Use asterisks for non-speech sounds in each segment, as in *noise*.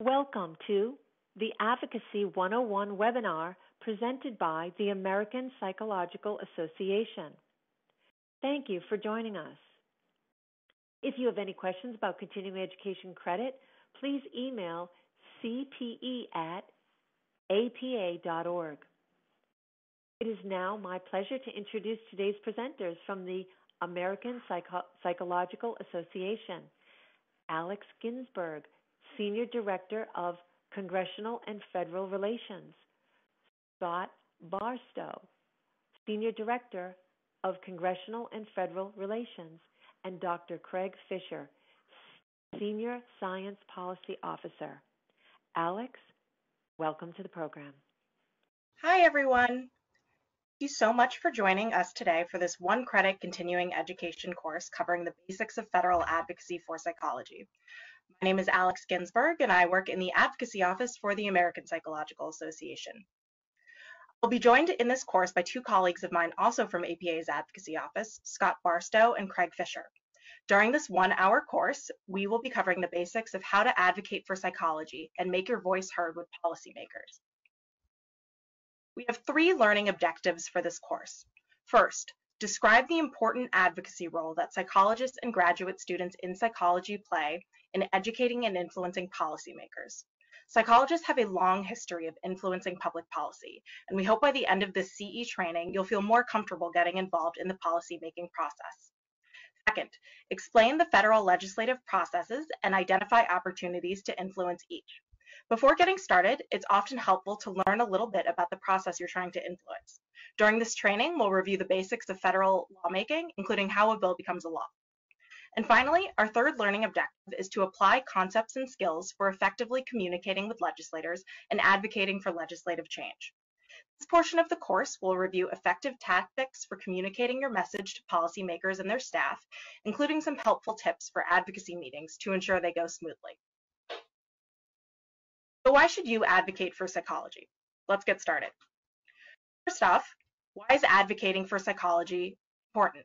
Welcome to the Advocacy 101 webinar presented by the American Psychological Association. Thank you for joining us. If you have any questions about continuing education credit, please email cpe at apa.org. It is now my pleasure to introduce today's presenters from the American Psycho- Psychological Association. Alex Ginsberg, Senior Director of Congressional and Federal Relations. Scott Barstow, Senior Director of Congressional and Federal Relations. And Dr. Craig Fisher, Senior Science Policy Officer. Alex, welcome to the program. Hi, everyone. Thank you so much for joining us today for this one credit continuing education course covering the basics of federal advocacy for psychology. My name is Alex Ginsberg, and I work in the Advocacy Office for the American Psychological Association. I'll be joined in this course by two colleagues of mine also from APA's Advocacy Office, Scott Barstow and Craig Fisher. During this one-hour course, we will be covering the basics of how to advocate for psychology and make your voice heard with policymakers. We have three learning objectives for this course. First, describe the important advocacy role that psychologists and graduate students in psychology play in educating and influencing policymakers. Psychologists have a long history of influencing public policy, and we hope by the end of this CE training, you'll feel more comfortable getting involved in the policymaking process. Second, explain the federal legislative processes and identify opportunities to influence each. Before getting started, it's often helpful to learn a little bit about the process you're trying to influence. During this training, we'll review the basics of federal lawmaking, including how a bill becomes a law. And finally, our third learning objective is to apply concepts and skills for effectively communicating with legislators and advocating for legislative change. This portion of the course will review effective tactics for communicating your message to policymakers and their staff, including some helpful tips for advocacy meetings to ensure they go smoothly. So why should you advocate for psychology? Let's get started. First off, why is advocating for psychology important?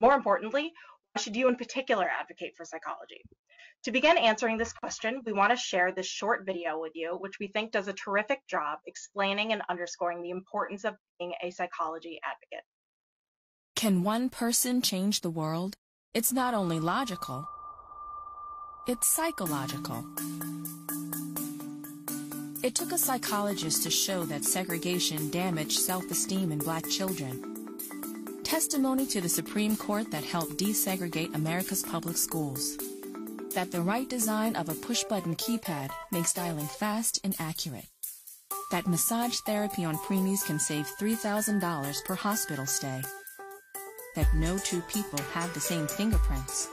More importantly, should you in particular advocate for psychology? To begin answering this question, we want to share this short video with you, which we think does a terrific job explaining and underscoring the importance of being a psychology advocate. Can one person change the world? It's not only logical, it's psychological. It took a psychologist to show that segregation damaged self-esteem in black children testimony to the Supreme Court that helped desegregate America's public schools. That the right design of a push-button keypad makes dialing fast and accurate. That massage therapy on preemies can save $3,000 per hospital stay. That no two people have the same fingerprints.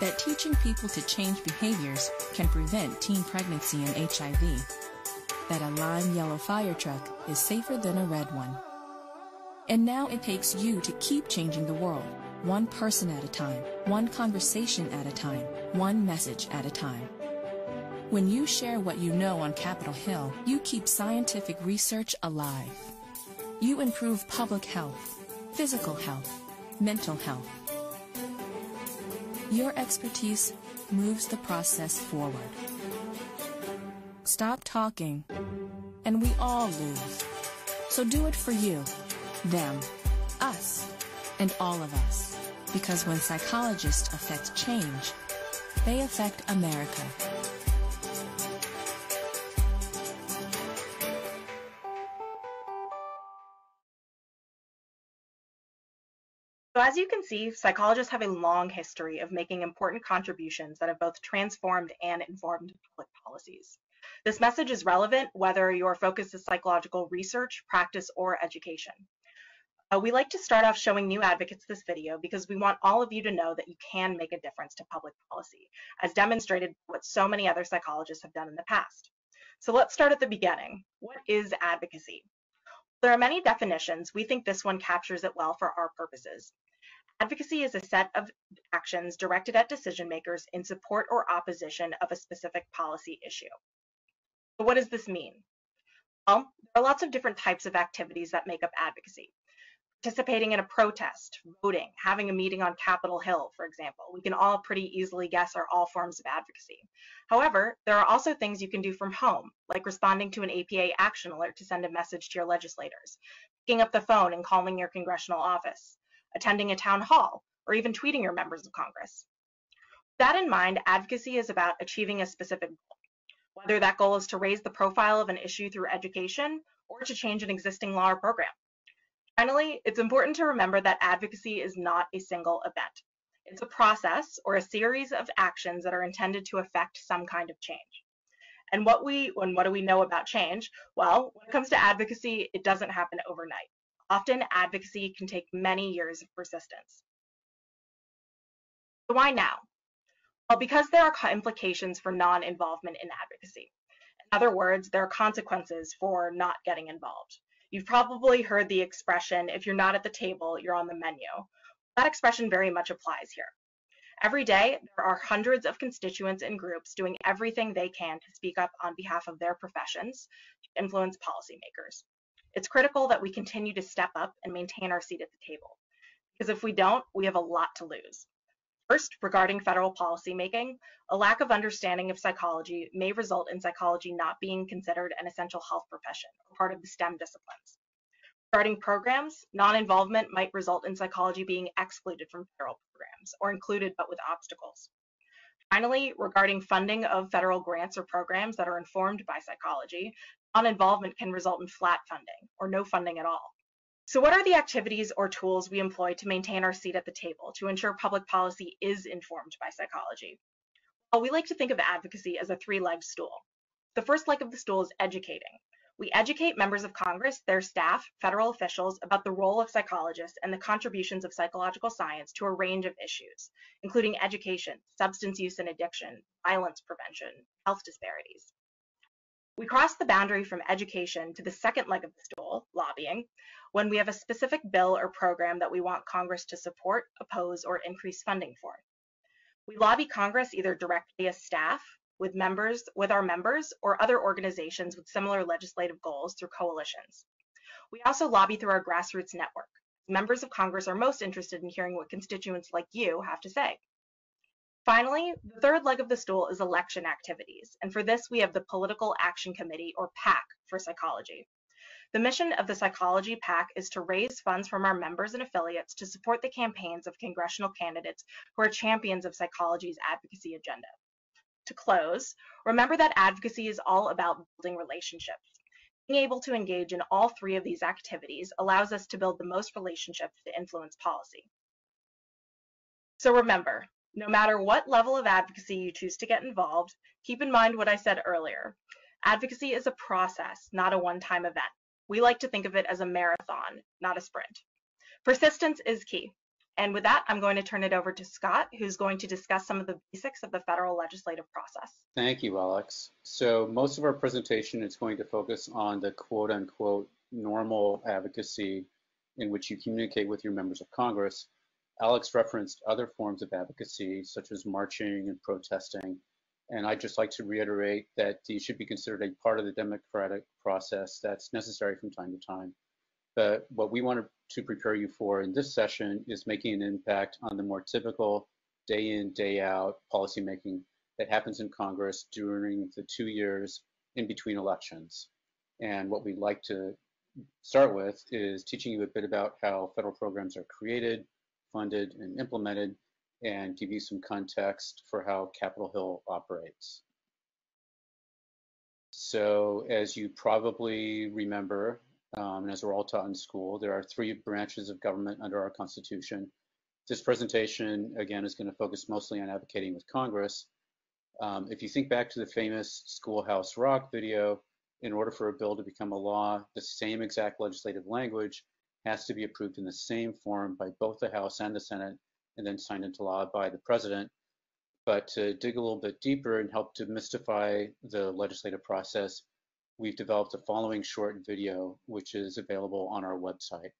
That teaching people to change behaviors can prevent teen pregnancy and HIV. That a lime yellow fire truck is safer than a red one. And now it takes you to keep changing the world, one person at a time, one conversation at a time, one message at a time. When you share what you know on Capitol Hill, you keep scientific research alive. You improve public health, physical health, mental health. Your expertise moves the process forward. Stop talking, and we all lose. So do it for you them, us, and all of us. Because when psychologists affect change, they affect America. So as you can see, psychologists have a long history of making important contributions that have both transformed and informed public policies. This message is relevant whether your focus is psychological research, practice, or education. Uh, we like to start off showing new advocates this video because we want all of you to know that you can make a difference to public policy, as demonstrated what so many other psychologists have done in the past. So let's start at the beginning. What is advocacy? There are many definitions. We think this one captures it well for our purposes. Advocacy is a set of actions directed at decision makers in support or opposition of a specific policy issue. So what does this mean? Well, there are lots of different types of activities that make up advocacy. Participating in a protest, voting, having a meeting on Capitol Hill, for example. We can all pretty easily guess are all forms of advocacy. However, there are also things you can do from home, like responding to an APA action alert to send a message to your legislators, picking up the phone and calling your congressional office, attending a town hall, or even tweeting your members of Congress. With that in mind, advocacy is about achieving a specific goal, whether that goal is to raise the profile of an issue through education or to change an existing law or program. Finally, it's important to remember that advocacy is not a single event. It's a process or a series of actions that are intended to affect some kind of change. And what we and what do we know about change? Well, when it comes to advocacy, it doesn't happen overnight. Often advocacy can take many years of persistence. So why now? Well, because there are implications for non-involvement in advocacy. In other words, there are consequences for not getting involved. You've probably heard the expression, if you're not at the table, you're on the menu. That expression very much applies here. Every day, there are hundreds of constituents and groups doing everything they can to speak up on behalf of their professions to influence policymakers. It's critical that we continue to step up and maintain our seat at the table, because if we don't, we have a lot to lose. First, regarding federal policymaking, a lack of understanding of psychology may result in psychology not being considered an essential health profession or part of the STEM disciplines. Regarding programs, non-involvement might result in psychology being excluded from federal programs or included but with obstacles. Finally, regarding funding of federal grants or programs that are informed by psychology, non-involvement can result in flat funding or no funding at all. So what are the activities or tools we employ to maintain our seat at the table to ensure public policy is informed by psychology? Well, we like to think of advocacy as a three-legged stool. The first leg of the stool is educating. We educate members of Congress, their staff, federal officials about the role of psychologists and the contributions of psychological science to a range of issues, including education, substance use and addiction, violence prevention, health disparities. We cross the boundary from education to the second leg of the stool, lobbying, when we have a specific bill or program that we want Congress to support, oppose, or increase funding for. We lobby Congress either directly as staff, with members, with our members, or other organizations with similar legislative goals through coalitions. We also lobby through our grassroots network. Members of Congress are most interested in hearing what constituents like you have to say. Finally, the third leg of the stool is election activities, and for this we have the Political Action Committee, or PAC, for psychology. The mission of the Psychology PAC is to raise funds from our members and affiliates to support the campaigns of congressional candidates who are champions of psychology's advocacy agenda. To close, remember that advocacy is all about building relationships. Being able to engage in all three of these activities allows us to build the most relationships to influence policy. So remember, no matter what level of advocacy you choose to get involved, keep in mind what I said earlier. Advocacy is a process, not a one-time event. We like to think of it as a marathon, not a sprint. Persistence is key. And with that, I'm going to turn it over to Scott, who's going to discuss some of the basics of the federal legislative process. Thank you, Alex. So most of our presentation is going to focus on the quote unquote normal advocacy in which you communicate with your members of Congress. Alex referenced other forms of advocacy, such as marching and protesting. And I'd just like to reiterate that these should be considered a part of the democratic process that's necessary from time to time. But what we want to prepare you for in this session is making an impact on the more typical day in, day out policymaking that happens in Congress during the two years in between elections. And what we'd like to start with is teaching you a bit about how federal programs are created, funded and implemented and give you some context for how Capitol Hill operates. So as you probably remember, um, and as we're all taught in school, there are three branches of government under our Constitution. This presentation, again, is going to focus mostly on advocating with Congress. Um, if you think back to the famous Schoolhouse Rock video, in order for a bill to become a law, the same exact legislative language has to be approved in the same form by both the House and the Senate and then signed into law by the president. But to dig a little bit deeper and help demystify the legislative process, we've developed the following short video, which is available on our website.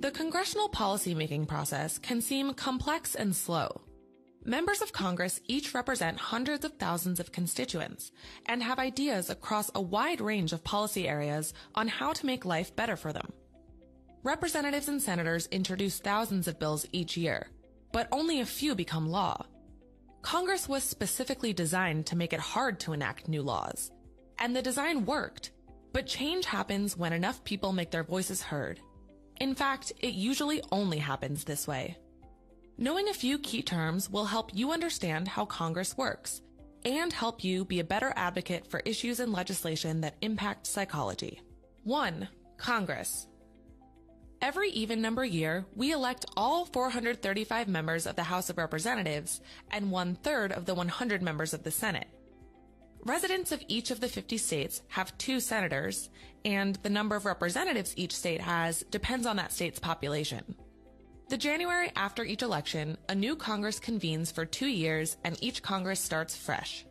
The congressional policymaking process can seem complex and slow. Members of Congress each represent hundreds of thousands of constituents and have ideas across a wide range of policy areas on how to make life better for them. Representatives and senators introduce thousands of bills each year, but only a few become law. Congress was specifically designed to make it hard to enact new laws. And the design worked, but change happens when enough people make their voices heard. In fact, it usually only happens this way. Knowing a few key terms will help you understand how Congress works and help you be a better advocate for issues in legislation that impact psychology. 1. Congress. Every even number year, we elect all 435 members of the House of Representatives and one third of the 100 members of the Senate. Residents of each of the 50 states have two senators, and the number of representatives each state has depends on that state's population. The January after each election, a new Congress convenes for two years and each Congress starts fresh.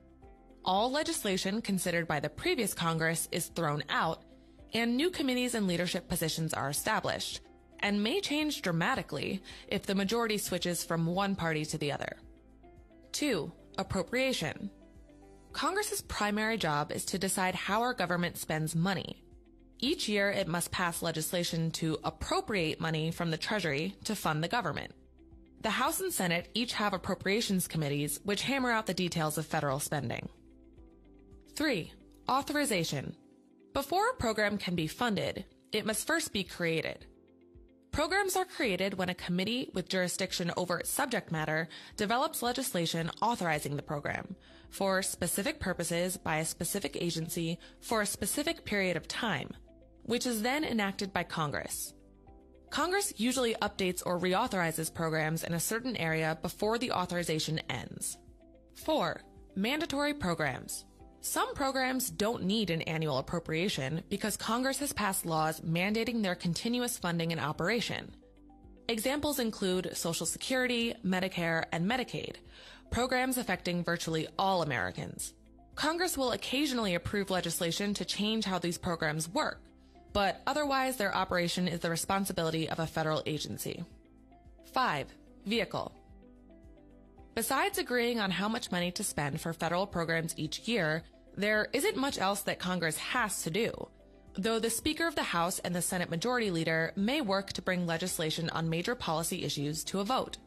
All legislation considered by the previous Congress is thrown out, and new committees and leadership positions are established, and may change dramatically if the majority switches from one party to the other. 2. Appropriation. Congress's primary job is to decide how our government spends money. Each year, it must pass legislation to appropriate money from the Treasury to fund the government. The House and Senate each have appropriations committees which hammer out the details of federal spending. 3. Authorization. Before a program can be funded, it must first be created. Programs are created when a committee with jurisdiction over its subject matter develops legislation authorizing the program for specific purposes by a specific agency for a specific period of time, which is then enacted by Congress. Congress usually updates or reauthorizes programs in a certain area before the authorization ends. 4. Mandatory programs. Some programs don't need an annual appropriation because Congress has passed laws mandating their continuous funding and operation. Examples include Social Security, Medicare, and Medicaid, programs affecting virtually all Americans. Congress will occasionally approve legislation to change how these programs work, but otherwise their operation is the responsibility of a federal agency. 5. Vehicle. Besides agreeing on how much money to spend for federal programs each year, there isn't much else that Congress has to do, though the Speaker of the House and the Senate Majority Leader may work to bring legislation on major policy issues to a vote.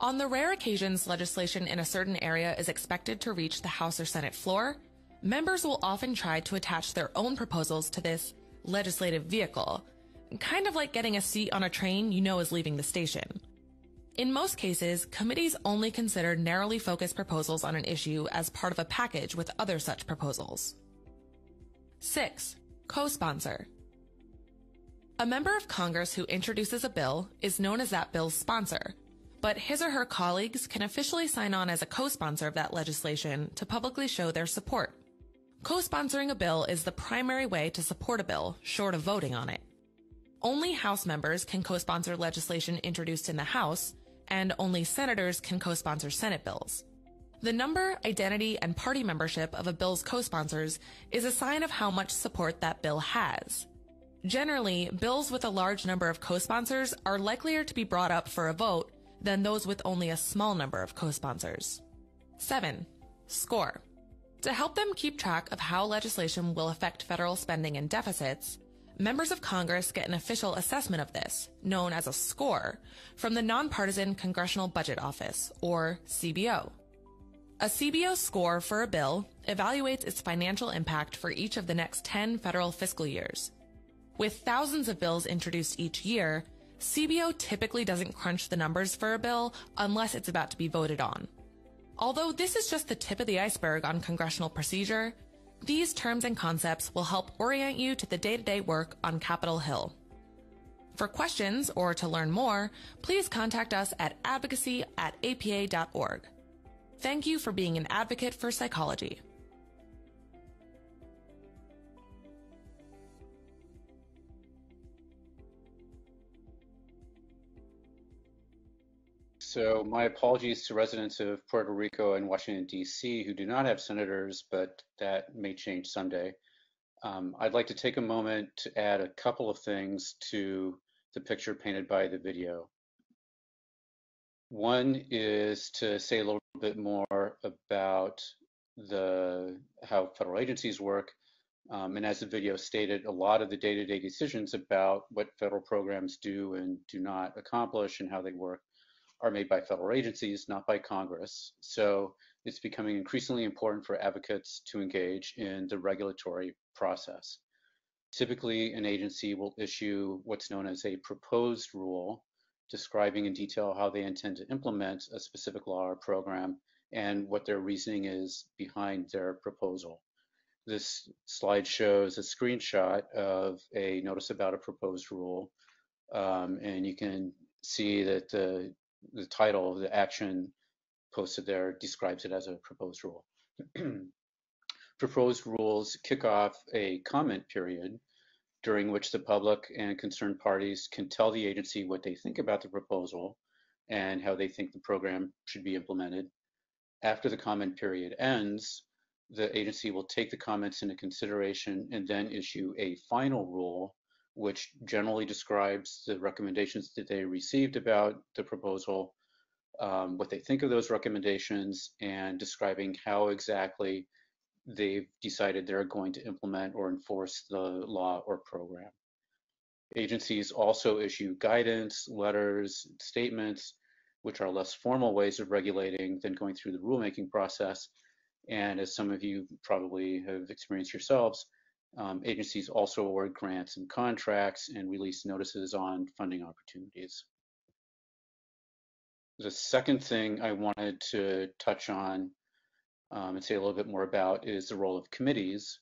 On the rare occasions legislation in a certain area is expected to reach the House or Senate floor, members will often try to attach their own proposals to this legislative vehicle, kind of like getting a seat on a train you know is leaving the station. In most cases, committees only consider narrowly focused proposals on an issue as part of a package with other such proposals. 6. Co-sponsor. A member of Congress who introduces a bill is known as that bill's sponsor, but his or her colleagues can officially sign on as a co-sponsor of that legislation to publicly show their support. Co-sponsoring a bill is the primary way to support a bill, short of voting on it. Only House members can co-sponsor legislation introduced in the House, and only senators can co-sponsor Senate bills. The number, identity, and party membership of a bill's co-sponsors is a sign of how much support that bill has. Generally, bills with a large number of co-sponsors are likelier to be brought up for a vote than those with only a small number of co-sponsors. 7. Score. To help them keep track of how legislation will affect federal spending and deficits, members of Congress get an official assessment of this, known as a score, from the Nonpartisan Congressional Budget Office, or CBO. A CBO score for a bill evaluates its financial impact for each of the next 10 federal fiscal years. With thousands of bills introduced each year, CBO typically doesn't crunch the numbers for a bill unless it's about to be voted on. Although this is just the tip of the iceberg on congressional procedure, these terms and concepts will help orient you to the day-to-day work on Capitol Hill. For questions or to learn more, please contact us at advocacy at apa.org. Thank you for being an advocate for psychology. So my apologies to residents of Puerto Rico and Washington, D.C. who do not have senators, but that may change someday. Um, I'd like to take a moment to add a couple of things to the picture painted by the video. One is to say a little bit more about the how federal agencies work. Um, and as the video stated, a lot of the day-to-day decisions about what federal programs do and do not accomplish and how they work are made by federal agencies, not by Congress. So it's becoming increasingly important for advocates to engage in the regulatory process. Typically, an agency will issue what's known as a proposed rule, describing in detail how they intend to implement a specific law or program and what their reasoning is behind their proposal. This slide shows a screenshot of a notice about a proposed rule, um, and you can see that the, the title of the action posted there describes it as a proposed rule. *clears throat* proposed rules kick off a comment period during which the public and concerned parties can tell the agency what they think about the proposal and how they think the program should be implemented. After the comment period ends, the agency will take the comments into consideration and then issue a final rule, which generally describes the recommendations that they received about the proposal, um, what they think of those recommendations, and describing how exactly they've decided they're going to implement or enforce the law or program. Agencies also issue guidance, letters, statements, which are less formal ways of regulating than going through the rulemaking process. And as some of you probably have experienced yourselves, um, agencies also award grants and contracts and release notices on funding opportunities. The second thing I wanted to touch on um, and say a little bit more about is the role of committees.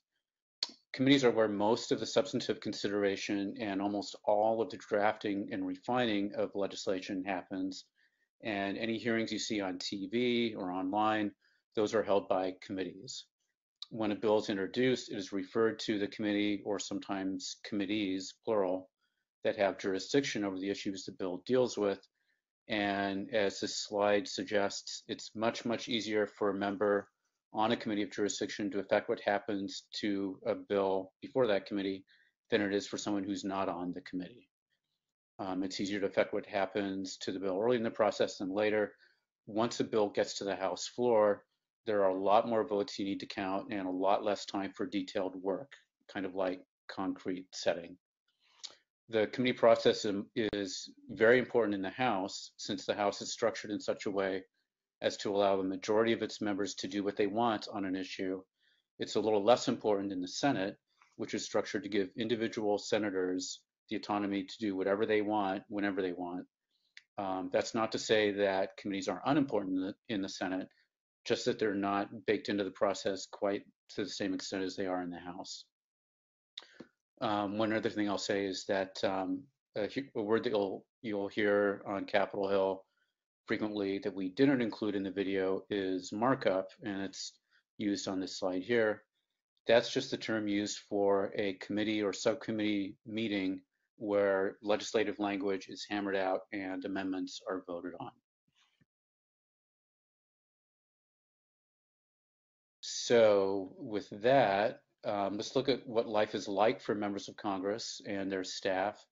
Committees are where most of the substantive consideration and almost all of the drafting and refining of legislation happens. And any hearings you see on TV or online, those are held by committees. When a bill is introduced, it is referred to the committee or sometimes committees, plural, that have jurisdiction over the issues the bill deals with. And as this slide suggests, it's much, much easier for a member on a committee of jurisdiction to affect what happens to a bill before that committee than it is for someone who's not on the committee. Um, it's easier to affect what happens to the bill early in the process than later. Once a bill gets to the House floor, there are a lot more votes you need to count and a lot less time for detailed work, kind of like concrete setting. The committee process is very important in the House since the House is structured in such a way as to allow the majority of its members to do what they want on an issue. It's a little less important in the Senate, which is structured to give individual senators the autonomy to do whatever they want whenever they want. Um, that's not to say that committees are unimportant in the, in the, Senate, just that they're not baked into the process quite to the same extent as they are in the House. Um, one other thing I'll say is that um, a, a, word that you'll, you'll hear on Capitol Hill frequently that we didn't include in the video is markup, and it's used on this slide here. That's just the term used for a committee or subcommittee meeting where legislative language is hammered out and amendments are voted on. So with that, um, let's look at what life is like for members of Congress and their staff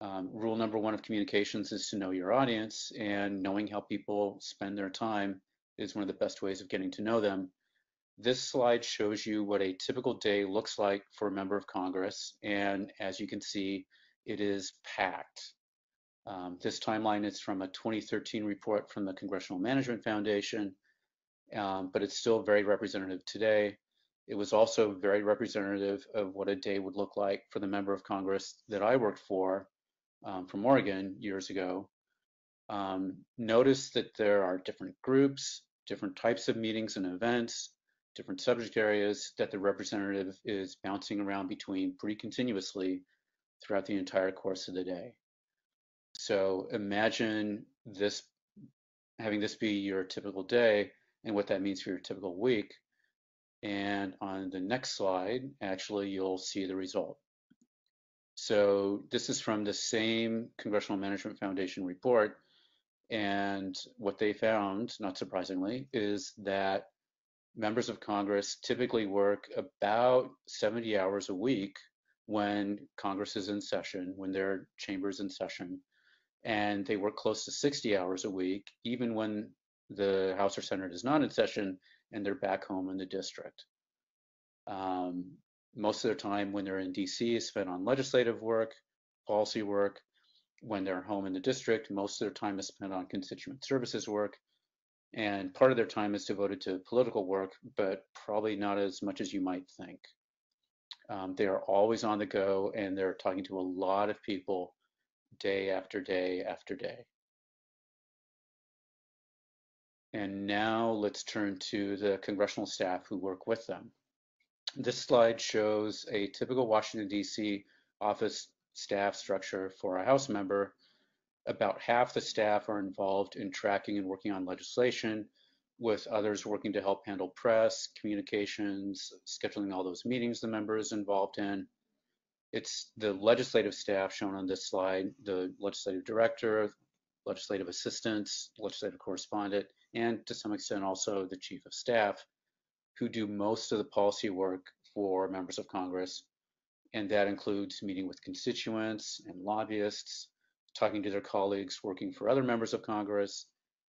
um, rule number one of communications is to know your audience, and knowing how people spend their time is one of the best ways of getting to know them. This slide shows you what a typical day looks like for a member of Congress, and as you can see, it is packed. Um, this timeline is from a 2013 report from the Congressional Management Foundation, um, but it's still very representative today. It was also very representative of what a day would look like for the member of Congress that I worked for um, from Oregon years ago, um, notice that there are different groups, different types of meetings and events, different subject areas that the representative is bouncing around between pretty continuously throughout the entire course of the day. So imagine this having this be your typical day and what that means for your typical week. And on the next slide, actually, you'll see the result. So this is from the same Congressional Management Foundation report. And what they found, not surprisingly, is that members of Congress typically work about 70 hours a week when Congress is in session, when their chambers in session, and they work close to 60 hours a week, even when the House or Senate is not in session and they're back home in the district. Um, most of their time when they're in DC is spent on legislative work, policy work. When they're home in the district, most of their time is spent on constituent services work. And part of their time is devoted to political work, but probably not as much as you might think. Um, they are always on the go and they're talking to a lot of people day after day after day. And now let's turn to the congressional staff who work with them. This slide shows a typical Washington, D.C. office staff structure for a House member. About half the staff are involved in tracking and working on legislation, with others working to help handle press, communications, scheduling all those meetings the member is involved in. It's the legislative staff shown on this slide, the legislative director, legislative assistants, legislative correspondent, and to some extent also the chief of staff, who do most of the policy work for members of Congress. And that includes meeting with constituents and lobbyists, talking to their colleagues working for other members of Congress,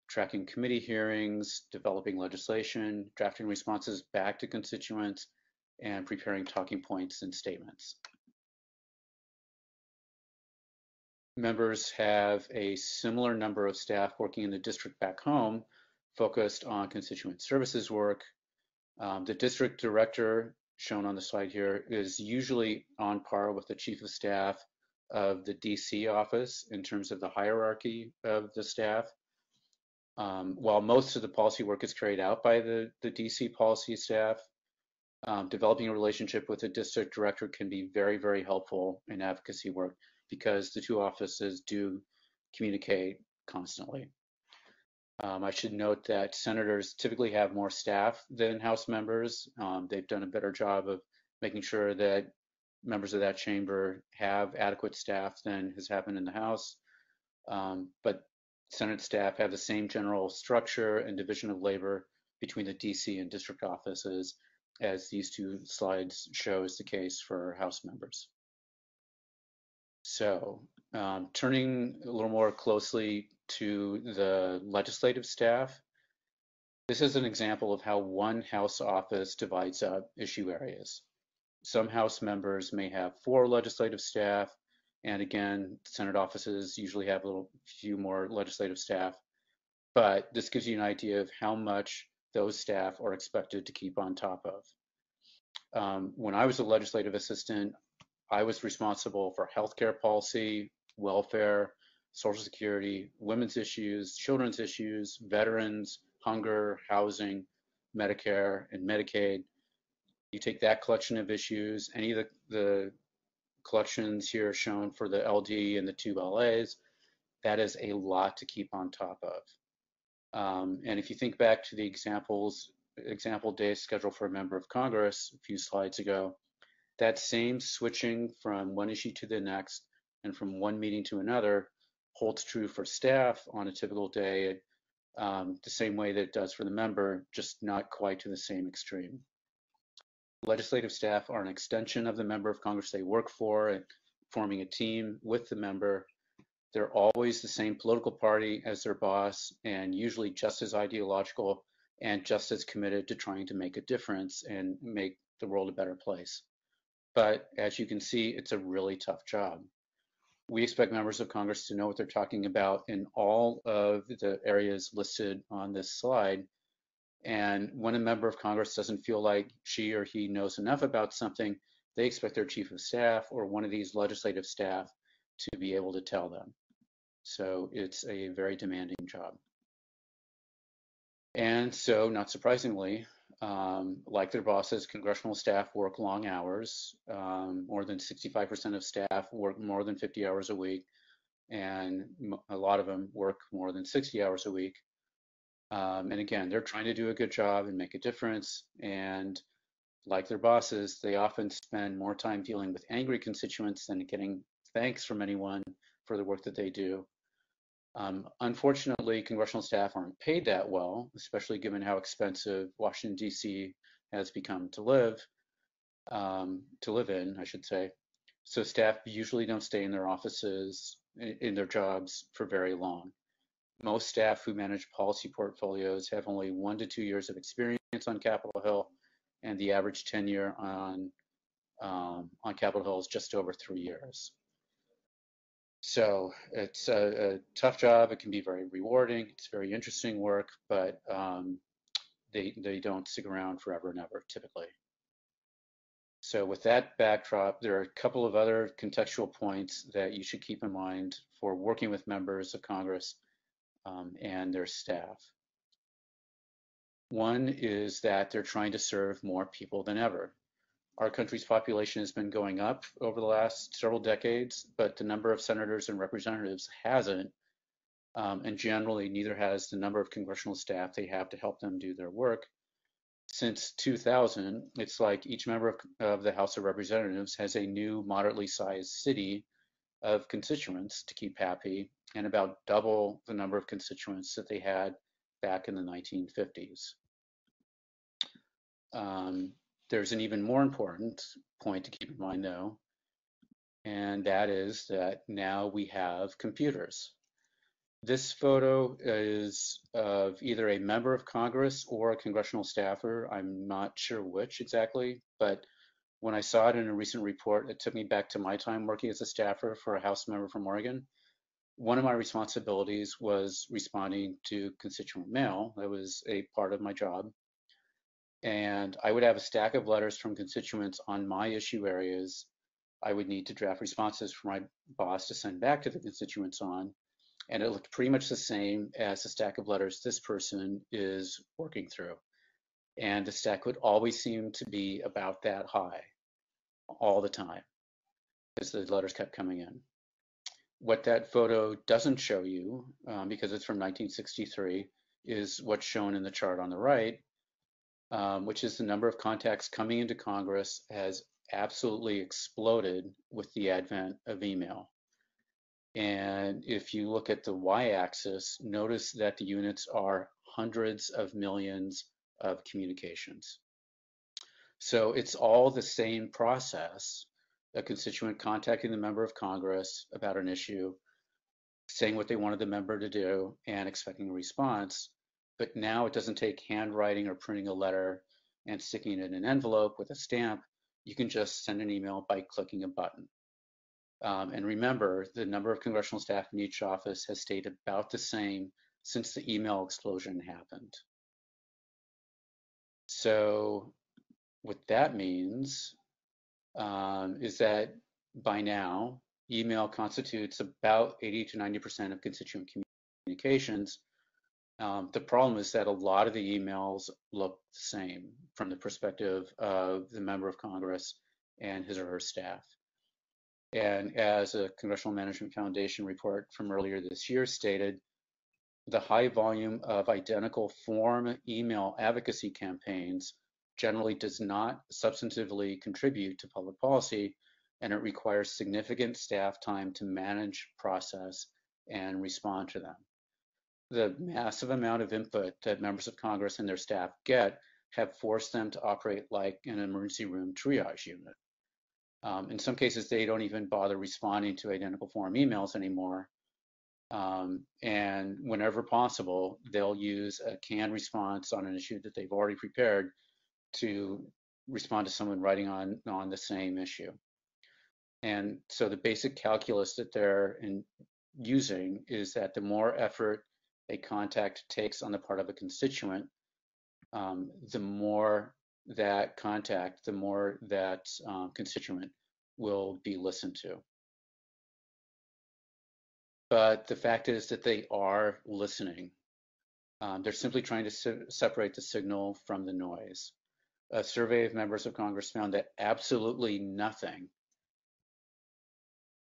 tracking committee hearings, developing legislation, drafting responses back to constituents, and preparing talking points and statements. Members have a similar number of staff working in the district back home, focused on constituent services work. Um, the district director, shown on the slide here, is usually on par with the chief of staff of the DC office in terms of the hierarchy of the staff. Um, while most of the policy work is carried out by the, the DC policy staff, um, developing a relationship with the district director can be very, very helpful in advocacy work because the two offices do communicate constantly. Um, I should note that senators typically have more staff than House members. Um, they've done a better job of making sure that members of that chamber have adequate staff than has happened in the House. Um, but Senate staff have the same general structure and division of labor between the DC and district offices as these two slides show is the case for House members. So um, turning a little more closely to the legislative staff, this is an example of how one House office divides up issue areas. Some House members may have four legislative staff, and again, Senate offices usually have a little few more legislative staff. But this gives you an idea of how much those staff are expected to keep on top of. Um, when I was a legislative assistant, I was responsible for healthcare policy, welfare, social security, women's issues, children's issues, veterans, hunger, housing, Medicare, and Medicaid. You take that collection of issues, any of the, the collections here shown for the LD and the two LAs, that is a lot to keep on top of. Um, and if you think back to the examples, example day schedule for a member of Congress a few slides ago, that same switching from one issue to the next and from one meeting to another holds true for staff on a typical day um, the same way that it does for the member, just not quite to the same extreme. Legislative staff are an extension of the member of Congress they work for forming a team with the member. They're always the same political party as their boss and usually just as ideological and just as committed to trying to make a difference and make the world a better place. But as you can see, it's a really tough job. We expect members of Congress to know what they're talking about in all of the areas listed on this slide. And when a member of Congress doesn't feel like she or he knows enough about something, they expect their chief of staff or one of these legislative staff to be able to tell them. So it's a very demanding job. And so, not surprisingly, um, like their bosses, congressional staff work long hours. Um, more than 65% of staff work more than 50 hours a week, and a lot of them work more than 60 hours a week. Um, and again, they're trying to do a good job and make a difference. And like their bosses, they often spend more time dealing with angry constituents than getting thanks from anyone for the work that they do. Um, unfortunately, congressional staff aren't paid that well, especially given how expensive Washington, D.C. has become to live, um, to live in, I should say. So staff usually don't stay in their offices, in their jobs for very long. Most staff who manage policy portfolios have only one to two years of experience on Capitol Hill, and the average tenure on um, on Capitol Hill is just over three years. So it's a, a, tough job. It can be very rewarding. It's very interesting work, but um, they they don't stick around forever and ever typically. So with that backdrop, there are a couple of other contextual points that you should keep in mind for working with members of Congress um, and their staff. One is that they're trying to serve more people than ever. Our country's population has been going up over the last several decades, but the number of senators and representatives hasn't. Um, and generally, neither has the number of congressional staff they have to help them do their work. Since 2000, it's like each member of, of the House of Representatives has a new moderately sized city of constituents to keep happy, and about double the number of constituents that they had back in the 1950s. Um, there's an even more important point to keep in mind, though, and that is that now we have computers. This photo is of either a member of Congress or a congressional staffer. I'm not sure which exactly, but when I saw it in a recent report, it took me back to my time working as a staffer for a House member from Oregon. One of my responsibilities was responding to constituent mail. That was a part of my job and I would have a stack of letters from constituents on my issue areas. I would need to draft responses for my boss to send back to the constituents on, and it looked pretty much the same as the stack of letters this person is working through. And the stack would always seem to be about that high all the time as the letters kept coming in. What that photo doesn't show you, um, because it's from 1963, is what's shown in the chart on the right, um, which is the number of contacts coming into Congress, has absolutely exploded with the advent of email. And if you look at the y-axis, notice that the units are hundreds of millions of communications. So it's all the same process, a constituent contacting the member of Congress about an issue, saying what they wanted the member to do, and expecting a response but now it doesn't take handwriting or printing a letter and sticking it in an envelope with a stamp. You can just send an email by clicking a button. Um, and remember, the number of congressional staff in each office has stayed about the same since the email explosion happened. So what that means um, is that by now, email constitutes about 80 to 90% of constituent communications, um, the problem is that a lot of the emails look the same from the perspective of the member of Congress and his or her staff. And as a Congressional Management Foundation report from earlier this year stated, the high volume of identical form email advocacy campaigns generally does not substantively contribute to public policy, and it requires significant staff time to manage, process, and respond to them the massive amount of input that members of Congress and their staff get have forced them to operate like an emergency room triage unit. Um, in some cases, they don't even bother responding to identical form emails anymore. Um, and whenever possible, they'll use a canned response on an issue that they've already prepared to respond to someone writing on, on the same issue. And so the basic calculus that they're in, using is that the more effort a contact takes on the part of a constituent, um, the more that contact, the more that um, constituent will be listened to. But the fact is that they are listening. Um, they're simply trying to se separate the signal from the noise. A survey of members of Congress found that absolutely nothing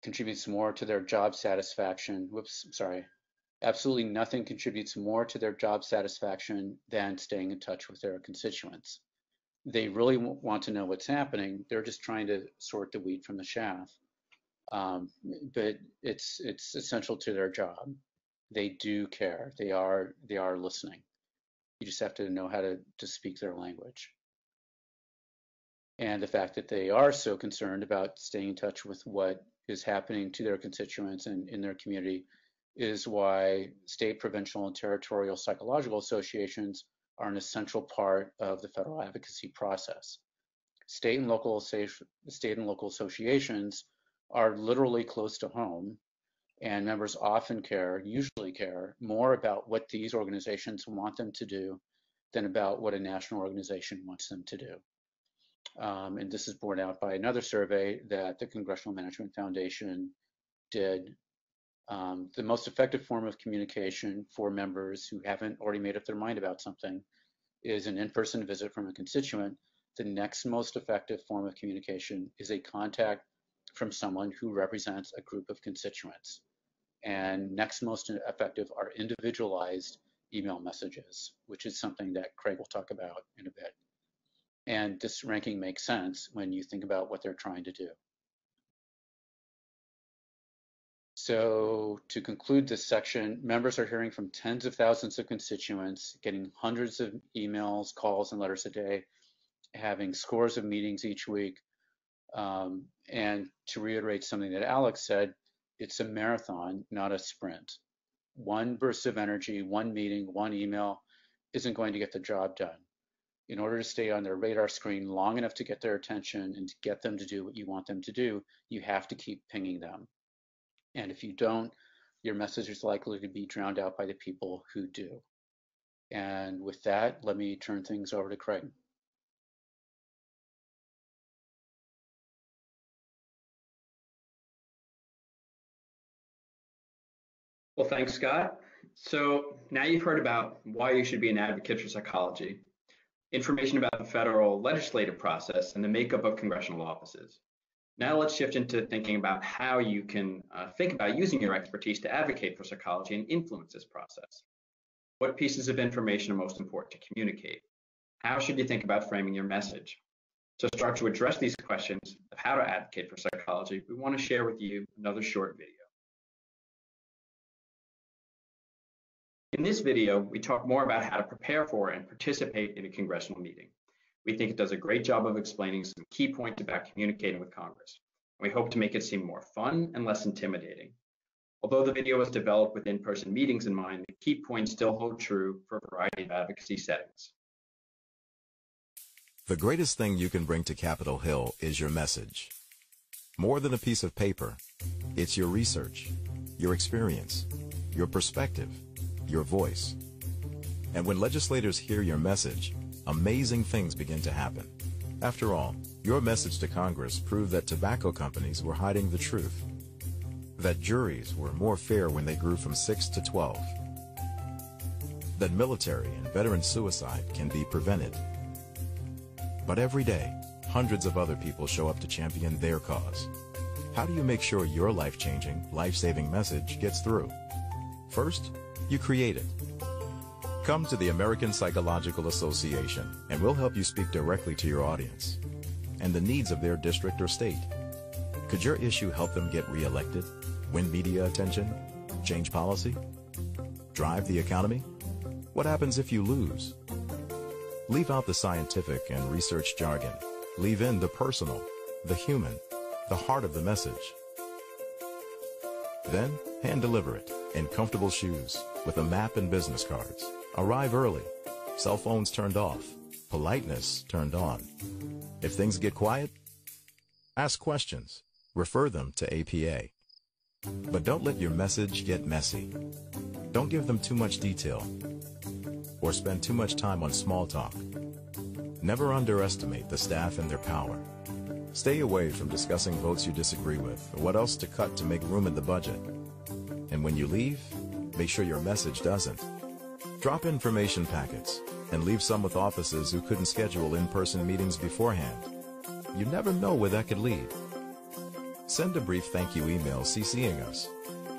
contributes more to their job satisfaction. Whoops, sorry, Absolutely nothing contributes more to their job satisfaction than staying in touch with their constituents. They really want to know what's happening. They're just trying to sort the wheat from the chaff. Um, but it's it's essential to their job. They do care. They are they are listening. You just have to know how to to speak their language. And the fact that they are so concerned about staying in touch with what is happening to their constituents and in their community is why state, provincial, and territorial psychological associations are an essential part of the federal advocacy process. State and local state and local associations are literally close to home, and members often care, usually care, more about what these organizations want them to do than about what a national organization wants them to do. Um, and this is borne out by another survey that the Congressional Management Foundation did. Um, the most effective form of communication for members who haven't already made up their mind about something is an in-person visit from a constituent. The next most effective form of communication is a contact from someone who represents a group of constituents. And next most effective are individualized email messages, which is something that Craig will talk about in a bit. And this ranking makes sense when you think about what they're trying to do. So to conclude this section, members are hearing from tens of thousands of constituents, getting hundreds of emails, calls, and letters a day, having scores of meetings each week. Um, and to reiterate something that Alex said, it's a marathon, not a sprint. One burst of energy, one meeting, one email isn't going to get the job done in order to stay on their radar screen long enough to get their attention and to get them to do what you want them to do, you have to keep pinging them. And if you don't, your message is likely to be drowned out by the people who do. And with that, let me turn things over to Craig. Well, thanks, Scott. So now you've heard about why you should be an advocate for psychology information about the federal legislative process and the makeup of congressional offices. Now let's shift into thinking about how you can uh, think about using your expertise to advocate for psychology and influence this process. What pieces of information are most important to communicate? How should you think about framing your message? To start to address these questions of how to advocate for psychology, we want to share with you another short video. In this video, we talk more about how to prepare for and participate in a congressional meeting. We think it does a great job of explaining some key points about communicating with Congress. We hope to make it seem more fun and less intimidating. Although the video was developed with in-person meetings in mind, the key points still hold true for a variety of advocacy settings. The greatest thing you can bring to Capitol Hill is your message. More than a piece of paper, it's your research, your experience, your perspective, your voice. And when legislators hear your message, amazing things begin to happen. After all, your message to Congress proved that tobacco companies were hiding the truth, that juries were more fair when they grew from 6 to 12, that military and veteran suicide can be prevented. But every day, hundreds of other people show up to champion their cause. How do you make sure your life-changing, life-saving message gets through? First, you create it. Come to the American Psychological Association and we'll help you speak directly to your audience and the needs of their district or state. Could your issue help them get reelected, win media attention, change policy, drive the economy? What happens if you lose? Leave out the scientific and research jargon. Leave in the personal, the human, the heart of the message. Then hand deliver it in comfortable shoes with a map and business cards. Arrive early. Cell phones turned off. Politeness turned on. If things get quiet, ask questions. Refer them to APA. But don't let your message get messy. Don't give them too much detail or spend too much time on small talk. Never underestimate the staff and their power. Stay away from discussing votes you disagree with or what else to cut to make room in the budget. And when you leave, make sure your message doesn't. Drop information packets and leave some with offices who couldn't schedule in-person meetings beforehand. You never know where that could lead. Send a brief thank you email CCing us.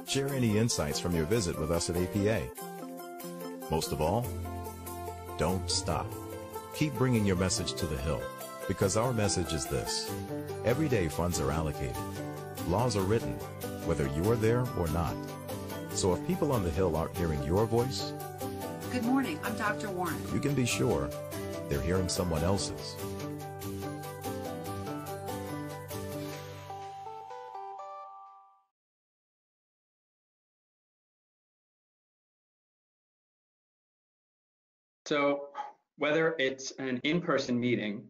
Share any insights from your visit with us at APA. Most of all, don't stop. Keep bringing your message to the Hill because our message is this. Every day funds are allocated. Laws are written, whether you are there or not. So if people on the Hill aren't hearing your voice, Good morning, I'm Dr. Warren. You can be sure they're hearing someone else's. So, whether it's an in person meeting,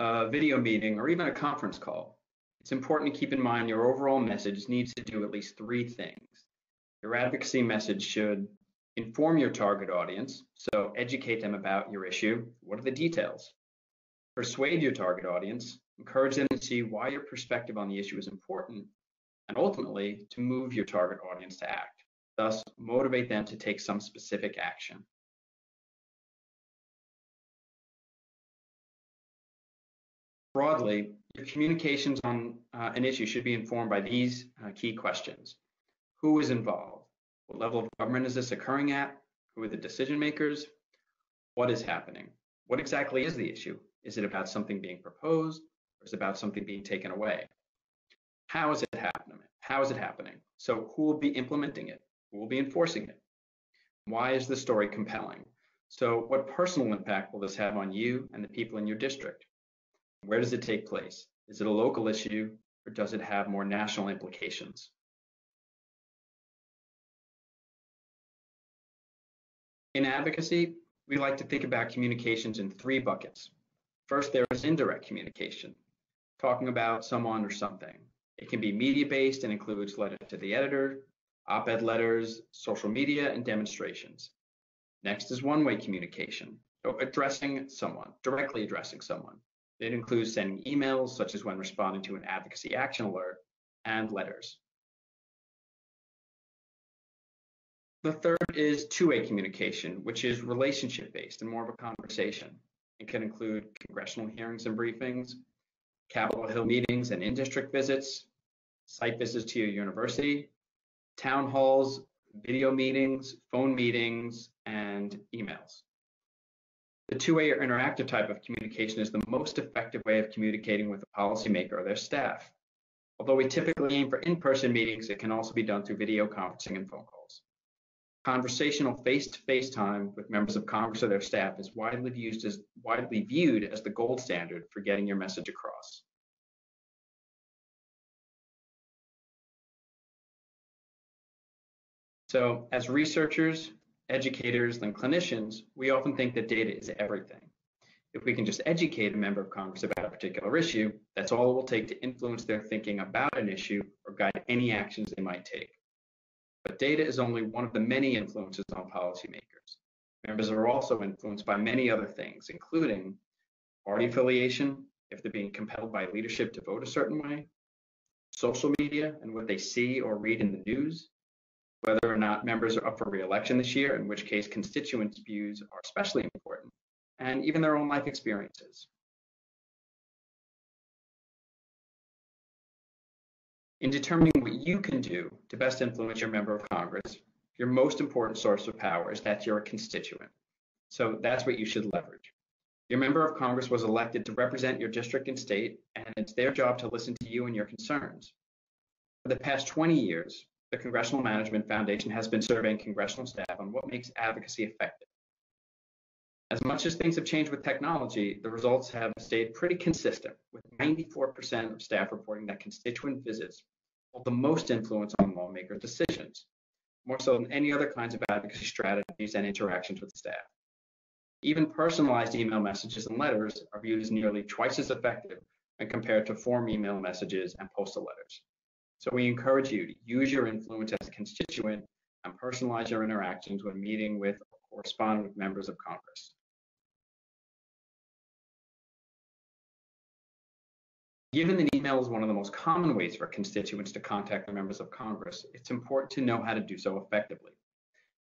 a video meeting, or even a conference call, it's important to keep in mind your overall message needs to do at least three things. Your advocacy message should inform your target audience, so educate them about your issue. What are the details? Persuade your target audience, encourage them to see why your perspective on the issue is important, and ultimately to move your target audience to act. Thus, motivate them to take some specific action. Broadly, your communications on uh, an issue should be informed by these uh, key questions. Who is involved? What level of government is this occurring at? Who are the decision makers? What is happening? What exactly is the issue? Is it about something being proposed or is it about something being taken away? How is it happening? How is it happening? So who will be implementing it? Who will be enforcing it? Why is the story compelling? So what personal impact will this have on you and the people in your district? Where does it take place? Is it a local issue or does it have more national implications? In advocacy, we like to think about communications in three buckets. First, there is indirect communication, talking about someone or something. It can be media-based and includes letters to the editor, op-ed letters, social media, and demonstrations. Next is one-way communication, so addressing someone, directly addressing someone. It includes sending emails, such as when responding to an advocacy action alert, and letters. The third is two-way communication, which is relationship-based and more of a conversation. It can include congressional hearings and briefings, Capitol Hill meetings and in-district visits, site visits to your university, town halls, video meetings, phone meetings, and emails. The two-way or interactive type of communication is the most effective way of communicating with a policymaker or their staff. Although we typically aim for in-person meetings, it can also be done through video conferencing and phone calls. Conversational face-to-face time with members of Congress or their staff is widely viewed as widely viewed as the gold standard for getting your message across. So as researchers, educators, and clinicians, we often think that data is everything. If we can just educate a member of Congress about a particular issue, that's all it will take to influence their thinking about an issue or guide any actions they might take. But data is only one of the many influences on policymakers. Members are also influenced by many other things, including party affiliation, if they're being compelled by leadership to vote a certain way, social media and what they see or read in the news, whether or not members are up for re-election this year, in which case constituents' views are especially important, and even their own life experiences. In determining what you can do to best influence your member of Congress, your most important source of power is that you're a constituent. So that's what you should leverage. Your member of Congress was elected to represent your district and state, and it's their job to listen to you and your concerns. For the past 20 years, the Congressional Management Foundation has been surveying congressional staff on what makes advocacy effective. As much as things have changed with technology, the results have stayed pretty consistent, with 94% of staff reporting that constituent visits hold the most influence on lawmakers' decisions, more so than any other kinds of advocacy strategies and interactions with staff. Even personalized email messages and letters are viewed as nearly twice as effective when compared to form email messages and postal letters. So we encourage you to use your influence as a constituent and personalize your interactions when meeting with or corresponding with members of Congress. Given that email is one of the most common ways for constituents to contact their members of Congress, it's important to know how to do so effectively.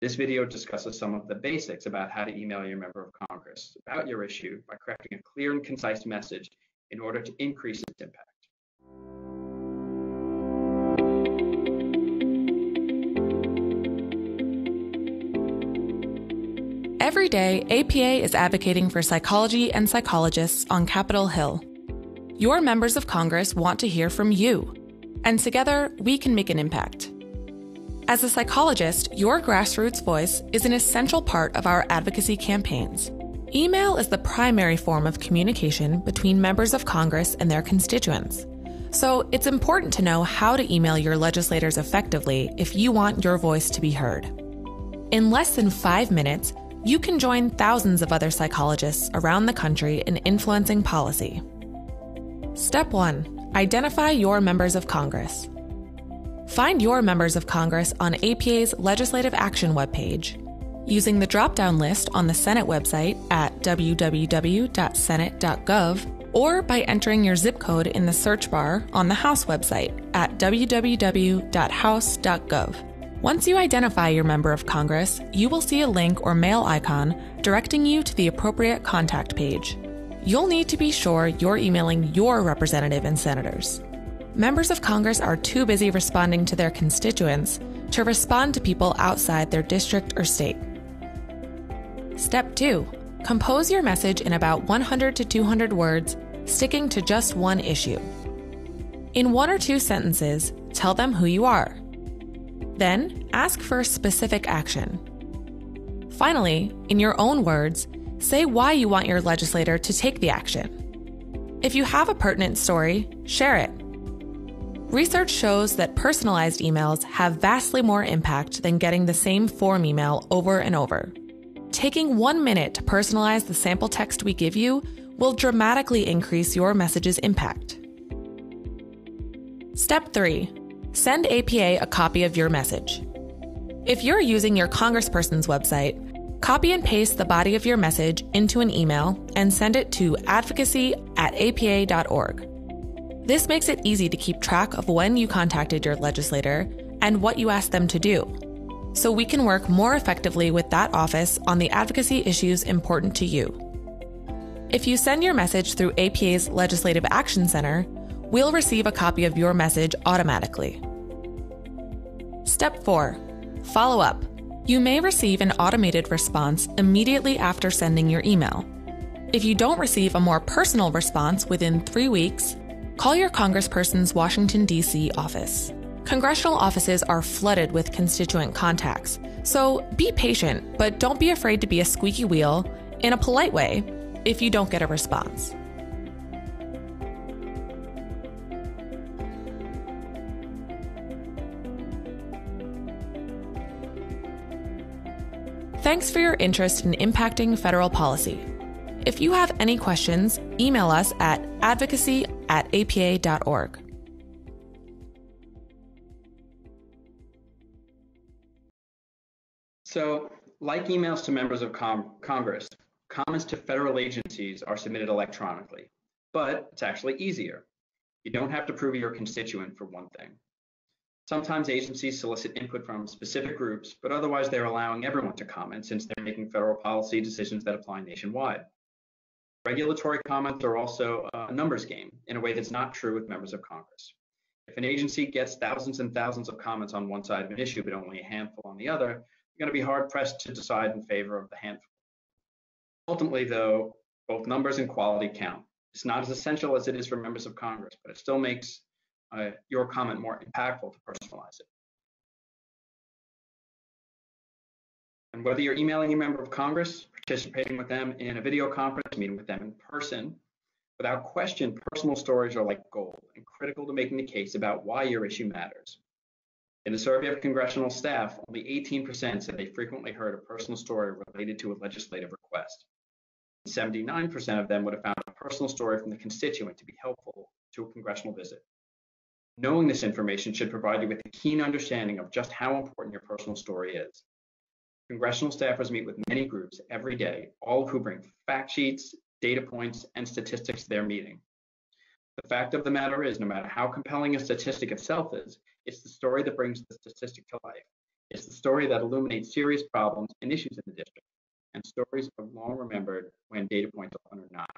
This video discusses some of the basics about how to email your member of Congress about your issue by crafting a clear and concise message in order to increase its impact. Every day, APA is advocating for psychology and psychologists on Capitol Hill. Your members of Congress want to hear from you, and together we can make an impact. As a psychologist, your grassroots voice is an essential part of our advocacy campaigns. Email is the primary form of communication between members of Congress and their constituents. So it's important to know how to email your legislators effectively if you want your voice to be heard. In less than five minutes, you can join thousands of other psychologists around the country in influencing policy. Step 1 Identify your members of Congress. Find your members of Congress on APA's Legislative Action webpage using the drop down list on the Senate website at www.senate.gov or by entering your zip code in the search bar on the House website at www.house.gov. Once you identify your member of Congress, you will see a link or mail icon directing you to the appropriate contact page. You'll need to be sure you're emailing your representative and senators. Members of Congress are too busy responding to their constituents to respond to people outside their district or state. Step 2 Compose your message in about 100 to 200 words, sticking to just one issue. In one or two sentences, tell them who you are. Then, ask for a specific action. Finally, in your own words, say why you want your legislator to take the action. If you have a pertinent story, share it. Research shows that personalized emails have vastly more impact than getting the same form email over and over. Taking one minute to personalize the sample text we give you will dramatically increase your message's impact. Step 3 Send APA a copy of your message. If you're using your congressperson's website, copy and paste the body of your message into an email and send it to advocacy at apa.org. This makes it easy to keep track of when you contacted your legislator and what you asked them to do, so we can work more effectively with that office on the advocacy issues important to you. If you send your message through APA's Legislative Action Center, we'll receive a copy of your message automatically. Step 4 Follow up. You may receive an automated response immediately after sending your email. If you don't receive a more personal response within three weeks, call your congressperson's Washington, D.C. office. Congressional offices are flooded with constituent contacts, so be patient, but don't be afraid to be a squeaky wheel in a polite way if you don't get a response. Thanks for your interest in impacting federal policy. If you have any questions, email us at advocacy at apa.org. So, like emails to members of com Congress, comments to federal agencies are submitted electronically, but it's actually easier. You don't have to prove you're a constituent for one thing. Sometimes agencies solicit input from specific groups, but otherwise they're allowing everyone to comment since they're making federal policy decisions that apply nationwide. Regulatory comments are also a numbers game in a way that's not true with members of Congress. If an agency gets thousands and thousands of comments on one side of an issue, but only a handful on the other, you're going to be hard pressed to decide in favor of the handful. Ultimately, though, both numbers and quality count. It's not as essential as it is for members of Congress, but it still makes uh, your comment more impactful to personalize it. And whether you're emailing a member of Congress, participating with them in a video conference, meeting with them in person, without question, personal stories are like gold and critical to making the case about why your issue matters. In a survey of congressional staff, only 18% said they frequently heard a personal story related to a legislative request. 79% of them would have found a personal story from the constituent to be helpful to a congressional visit. Knowing this information should provide you with a keen understanding of just how important your personal story is. Congressional staffers meet with many groups every day, all who bring fact sheets, data points, and statistics to their meeting. The fact of the matter is, no matter how compelling a statistic itself is, it's the story that brings the statistic to life. It's the story that illuminates serious problems and issues in the district. And stories are long remembered when data points are not.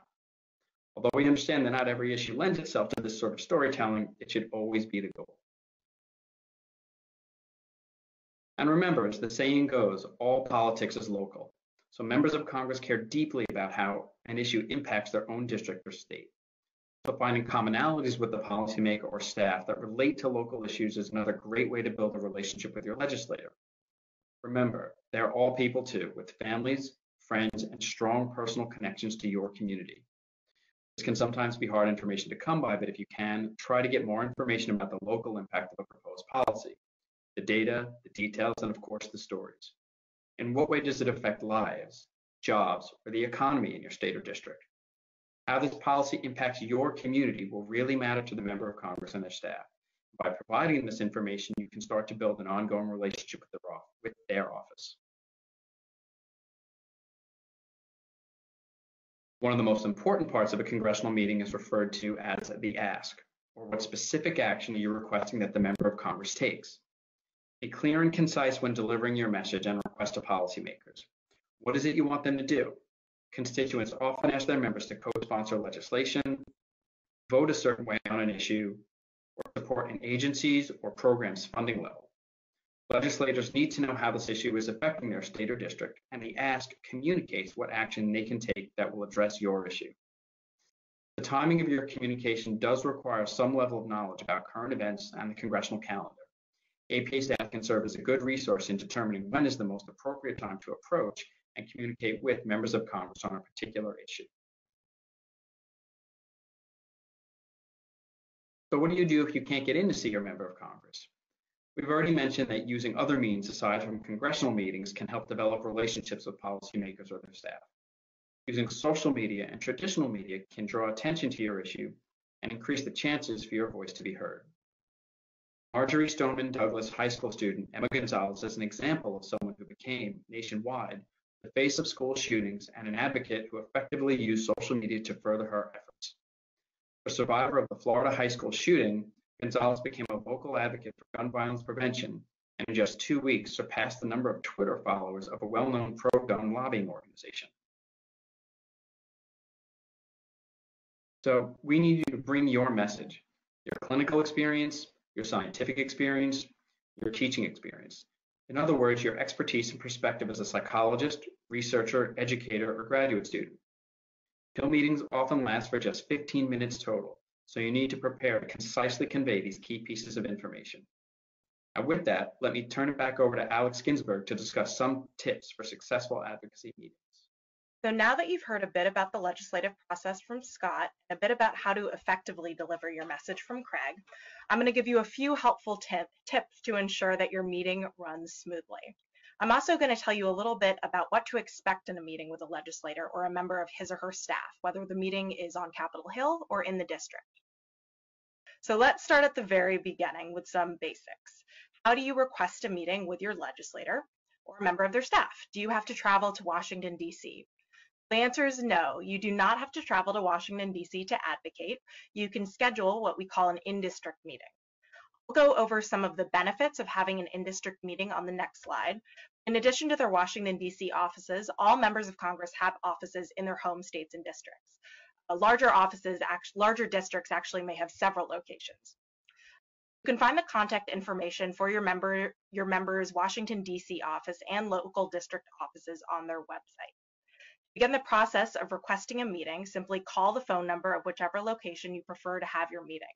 Although we understand that not every issue lends itself to this sort of storytelling, it should always be the goal. And remember, as the saying goes, all politics is local. So members of Congress care deeply about how an issue impacts their own district or state. So finding commonalities with the policymaker or staff that relate to local issues is another great way to build a relationship with your legislator. Remember, they're all people too, with families, friends, and strong personal connections to your community. This can sometimes be hard information to come by, but if you can, try to get more information about the local impact of a proposed policy the data, the details, and of course the stories. In what way does it affect lives, jobs, or the economy in your state or district? How this policy impacts your community will really matter to the member of Congress and their staff. By providing this information, you can start to build an ongoing relationship with their, office. One of the most important parts of a congressional meeting is referred to as the ask, or what specific action are you requesting that the member of Congress takes. Be clear and concise when delivering your message and request to policymakers. What is it you want them to do? Constituents often ask their members to co-sponsor legislation, vote a certain way on an issue, or support an agency's or program's funding level. Legislators need to know how this issue is affecting their state or district, and the ask communicates what action they can take that will address your issue. The timing of your communication does require some level of knowledge about current events and the congressional calendar. APA staff can serve as a good resource in determining when is the most appropriate time to approach and communicate with members of Congress on a particular issue. So what do you do if you can't get in to see your member of Congress? We've already mentioned that using other means aside from congressional meetings can help develop relationships with policymakers or their staff. Using social media and traditional media can draw attention to your issue and increase the chances for your voice to be heard. Marjory Stoneman Douglas High School student Emma Gonzalez is an example of someone who became, nationwide, the face of school shootings and an advocate who effectively used social media to further her efforts. A survivor of the Florida high school shooting, Gonzalez became a vocal advocate for gun violence prevention and in just two weeks surpassed the number of Twitter followers of a well-known pro-gun lobbying organization. So we need you to bring your message, your clinical experience, your scientific experience, your teaching experience. In other words, your expertise and perspective as a psychologist, researcher, educator, or graduate student. Hill meetings often last for just 15 minutes total, so you need to prepare to concisely convey these key pieces of information. And with that, let me turn it back over to Alex Ginsberg to discuss some tips for successful advocacy meetings. So now that you've heard a bit about the legislative process from Scott, and a bit about how to effectively deliver your message from Craig, I'm going to give you a few helpful tip, tips to ensure that your meeting runs smoothly. I'm also going to tell you a little bit about what to expect in a meeting with a legislator or a member of his or her staff, whether the meeting is on Capitol Hill or in the district. So let's start at the very beginning with some basics. How do you request a meeting with your legislator or a member of their staff? Do you have to travel to Washington, D.C.? The answer is no. You do not have to travel to Washington, D.C. to advocate. You can schedule what we call an in-district meeting. We'll go over some of the benefits of having an in-district meeting on the next slide. In addition to their Washington, D.C. offices, all members of Congress have offices in their home states and districts. Uh, larger offices, larger districts actually may have several locations. You can find the contact information for your member, your member's Washington, D.C. office and local district offices on their website To begin the process of requesting a meeting, simply call the phone number of whichever location you prefer to have your meeting.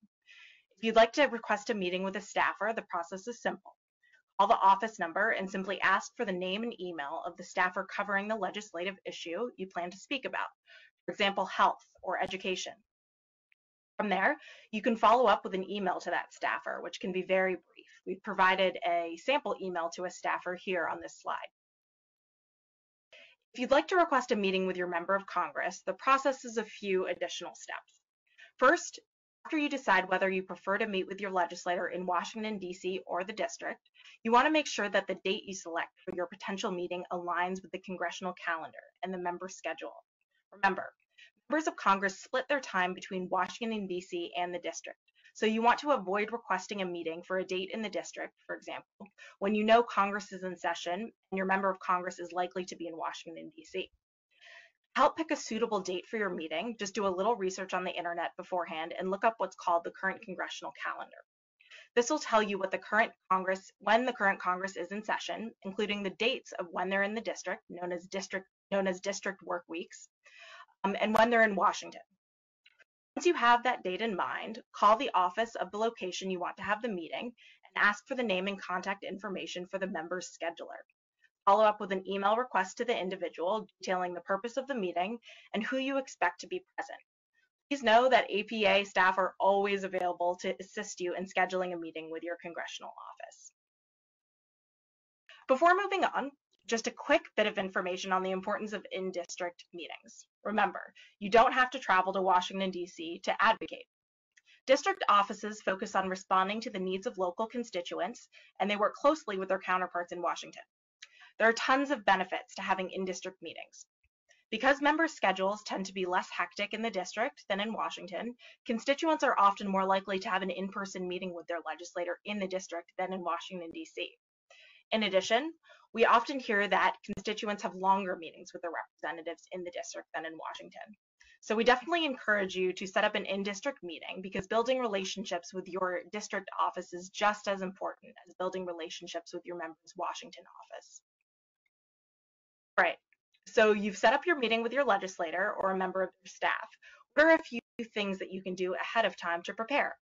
If you'd like to request a meeting with a staffer, the process is simple. Call the office number and simply ask for the name and email of the staffer covering the legislative issue you plan to speak about, for example, health or education. From there, you can follow up with an email to that staffer, which can be very brief. We've provided a sample email to a staffer here on this slide. If you'd like to request a meeting with your member of Congress, the process is a few additional steps. First, after you decide whether you prefer to meet with your legislator in Washington, D.C. or the district, you want to make sure that the date you select for your potential meeting aligns with the congressional calendar and the member schedule. Remember, members of Congress split their time between Washington, D.C. and the district. So you want to avoid requesting a meeting for a date in the district, for example, when you know Congress is in session and your member of Congress is likely to be in Washington, D.C. Help pick a suitable date for your meeting. Just do a little research on the internet beforehand and look up what's called the current congressional calendar. This will tell you what the current Congress, when the current Congress is in session, including the dates of when they're in the district, known as district, known as district work weeks, um, and when they're in Washington. Once you have that date in mind, call the office of the location you want to have the meeting and ask for the name and contact information for the member's scheduler. Follow up with an email request to the individual detailing the purpose of the meeting and who you expect to be present. Please know that APA staff are always available to assist you in scheduling a meeting with your congressional office. Before moving on, just a quick bit of information on the importance of in-district meetings. Remember, you don't have to travel to Washington, D.C. to advocate. District offices focus on responding to the needs of local constituents, and they work closely with their counterparts in Washington. There are tons of benefits to having in-district meetings. Because members' schedules tend to be less hectic in the district than in Washington, constituents are often more likely to have an in-person meeting with their legislator in the district than in Washington, D.C. In addition, we often hear that constituents have longer meetings with their representatives in the district than in Washington. So we definitely encourage you to set up an in-district meeting because building relationships with your district office is just as important as building relationships with your member's Washington office. Right, so you've set up your meeting with your legislator or a member of their staff. What are a few things that you can do ahead of time to prepare?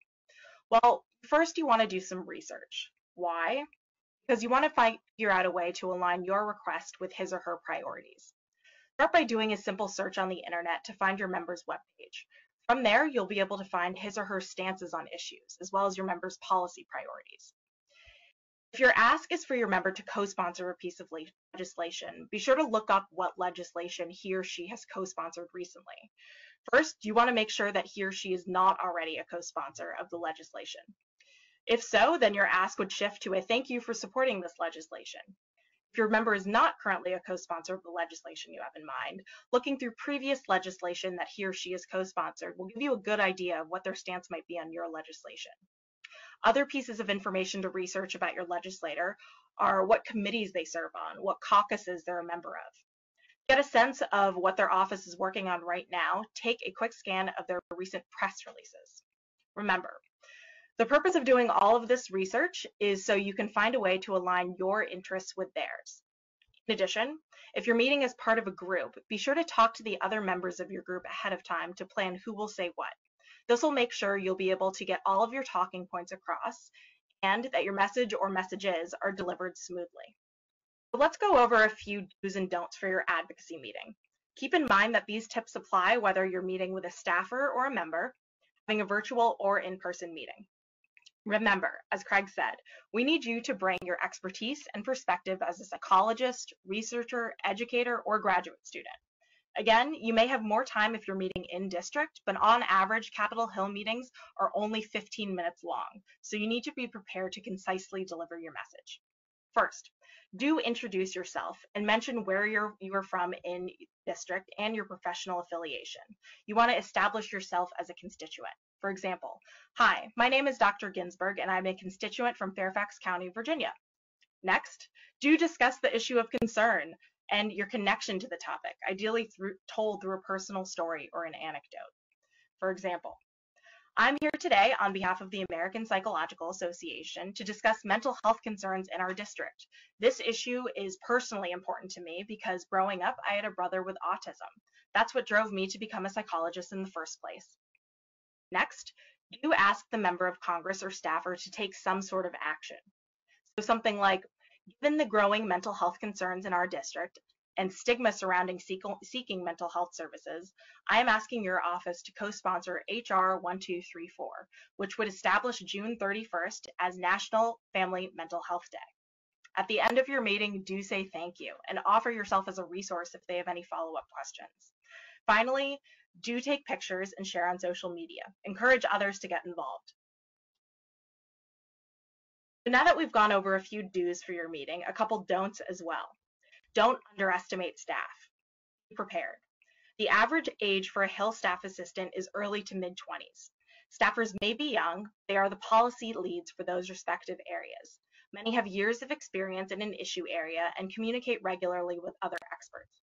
Well, first you want to do some research. Why? Because you want to figure out a way to align your request with his or her priorities. Start by doing a simple search on the internet to find your member's webpage. From there, you'll be able to find his or her stances on issues, as well as your member's policy priorities. If your ask is for your member to co-sponsor a piece of legislation, be sure to look up what legislation he or she has co-sponsored recently. First, you want to make sure that he or she is not already a co-sponsor of the legislation. If so, then your ask would shift to a thank you for supporting this legislation. If your member is not currently a co-sponsor of the legislation you have in mind, looking through previous legislation that he or she has co-sponsored will give you a good idea of what their stance might be on your legislation. Other pieces of information to research about your legislator are what committees they serve on, what caucuses they're a member of. Get a sense of what their office is working on right now. Take a quick scan of their recent press releases. Remember, the purpose of doing all of this research is so you can find a way to align your interests with theirs. In addition, if you're meeting is part of a group, be sure to talk to the other members of your group ahead of time to plan who will say what. This will make sure you'll be able to get all of your talking points across and that your message or messages are delivered smoothly. So let's go over a few do's and don'ts for your advocacy meeting. Keep in mind that these tips apply whether you're meeting with a staffer or a member, having a virtual or in-person meeting. Remember, as Craig said, we need you to bring your expertise and perspective as a psychologist, researcher, educator, or graduate student. Again, you may have more time if you're meeting in district, but on average, Capitol Hill meetings are only 15 minutes long, so you need to be prepared to concisely deliver your message. First, do introduce yourself and mention where you're you are from in district and your professional affiliation. You want to establish yourself as a constituent. For example, hi, my name is Dr. Ginsburg and I'm a constituent from Fairfax County, Virginia. Next, do discuss the issue of concern and your connection to the topic, ideally through, told through a personal story or an anecdote. For example, I'm here today on behalf of the American Psychological Association to discuss mental health concerns in our district. This issue is personally important to me because growing up, I had a brother with autism. That's what drove me to become a psychologist in the first place. Next, you ask the member of Congress or staffer to take some sort of action. So something like, given the growing mental health concerns in our district and stigma surrounding seeking mental health services, I am asking your office to co-sponsor HR 1234, which would establish June 31st as National Family Mental Health Day. At the end of your meeting, do say thank you and offer yourself as a resource if they have any follow-up questions. Finally, do take pictures and share on social media. Encourage others to get involved. So now that we've gone over a few do's for your meeting, a couple don'ts as well. Don't underestimate staff. Be prepared. The average age for a Hill staff assistant is early to mid 20s. Staffers may be young, they are the policy leads for those respective areas. Many have years of experience in an issue area and communicate regularly with other experts.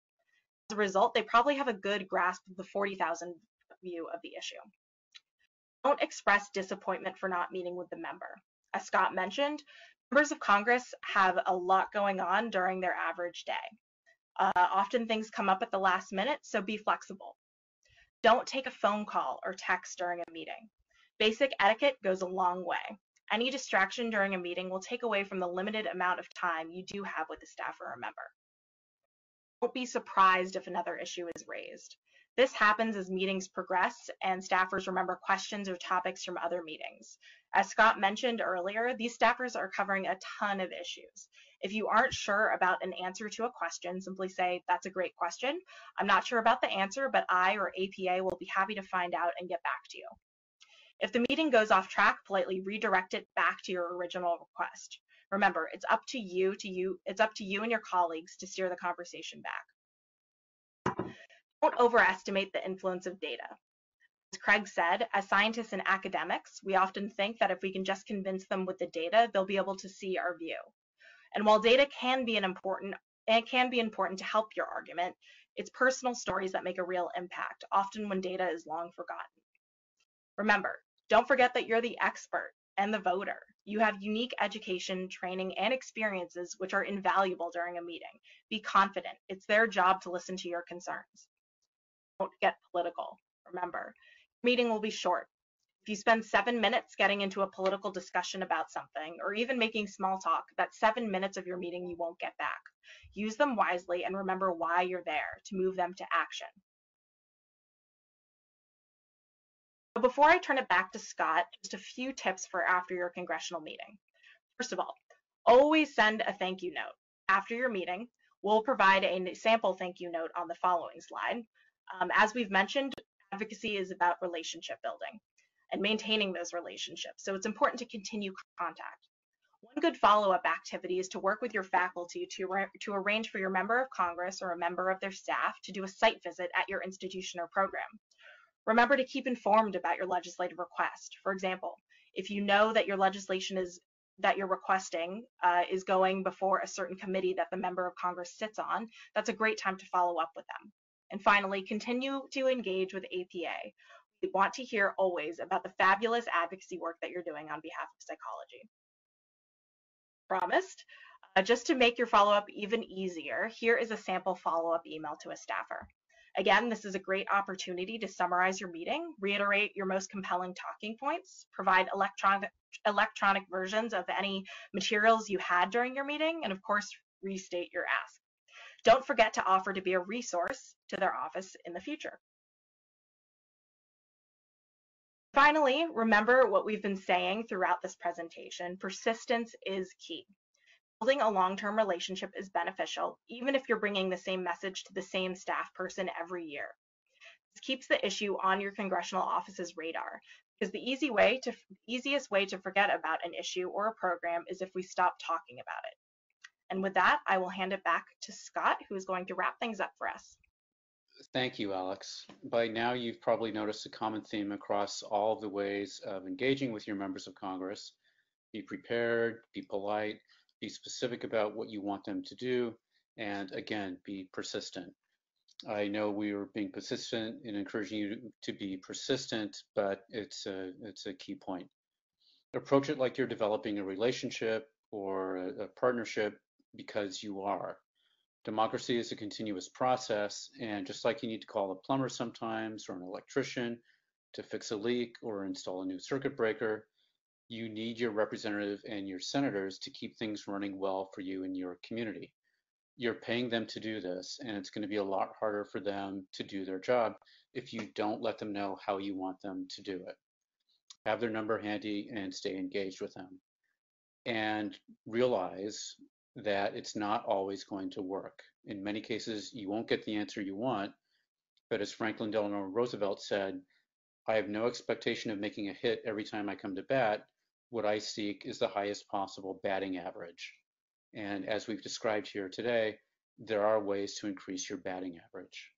As a result, they probably have a good grasp of the 40,000 view of the issue. Don't express disappointment for not meeting with the member. As Scott mentioned, members of Congress have a lot going on during their average day. Uh, often things come up at the last minute, so be flexible. Don't take a phone call or text during a meeting. Basic etiquette goes a long way. Any distraction during a meeting will take away from the limited amount of time you do have with the staff or a member. Don't be surprised if another issue is raised. This happens as meetings progress and staffers remember questions or topics from other meetings. As Scott mentioned earlier, these staffers are covering a ton of issues. If you aren't sure about an answer to a question, simply say, that's a great question. I'm not sure about the answer, but I or APA will be happy to find out and get back to you. If the meeting goes off track, politely redirect it back to your original request. Remember, it's up to you to you it's up to you and your colleagues to steer the conversation back. Don't overestimate the influence of data. As Craig said, as scientists and academics, we often think that if we can just convince them with the data, they'll be able to see our view. And while data can be an important it can be important to help your argument, it's personal stories that make a real impact, often when data is long forgotten. Remember, don't forget that you're the expert and the voter. You have unique education, training, and experiences which are invaluable during a meeting. Be confident. It's their job to listen to your concerns. Don't get political. Remember, meeting will be short. If you spend seven minutes getting into a political discussion about something, or even making small talk, that's seven minutes of your meeting you won't get back. Use them wisely and remember why you're there to move them to action. before I turn it back to Scott, just a few tips for after your congressional meeting. First of all, always send a thank you note. After your meeting, we'll provide a sample thank you note on the following slide. Um, as we've mentioned, advocacy is about relationship building and maintaining those relationships. So it's important to continue contact. One good follow-up activity is to work with your faculty to, to arrange for your member of Congress or a member of their staff to do a site visit at your institution or program. Remember to keep informed about your legislative request. For example, if you know that your legislation is that you're requesting uh, is going before a certain committee that the member of Congress sits on, that's a great time to follow up with them. And finally, continue to engage with APA. We want to hear always about the fabulous advocacy work that you're doing on behalf of psychology. Promised. Uh, just to make your follow-up even easier, here is a sample follow-up email to a staffer. Again, this is a great opportunity to summarize your meeting, reiterate your most compelling talking points, provide electronic, electronic versions of any materials you had during your meeting, and of course, restate your ask. Don't forget to offer to be a resource to their office in the future. Finally, remember what we've been saying throughout this presentation, persistence is key. Building a long-term relationship is beneficial, even if you're bringing the same message to the same staff person every year. This keeps the issue on your congressional office's radar, because the easy way to, easiest way to forget about an issue or a program is if we stop talking about it. And with that, I will hand it back to Scott, who is going to wrap things up for us. Thank you, Alex. By now, you've probably noticed a common theme across all of the ways of engaging with your members of Congress. Be prepared, be polite, be specific about what you want them to do, and again, be persistent. I know we were being persistent in encouraging you to be persistent, but it's a, it's a key point. Approach it like you're developing a relationship or a, a partnership because you are. Democracy is a continuous process, and just like you need to call a plumber sometimes or an electrician to fix a leak or install a new circuit breaker, you need your representative and your senators to keep things running well for you and your community. You're paying them to do this, and it's going to be a lot harder for them to do their job if you don't let them know how you want them to do it. Have their number handy and stay engaged with them. And realize that it's not always going to work. In many cases, you won't get the answer you want, but as Franklin Delano Roosevelt said, I have no expectation of making a hit every time I come to bat, what I seek is the highest possible batting average. And as we've described here today, there are ways to increase your batting average.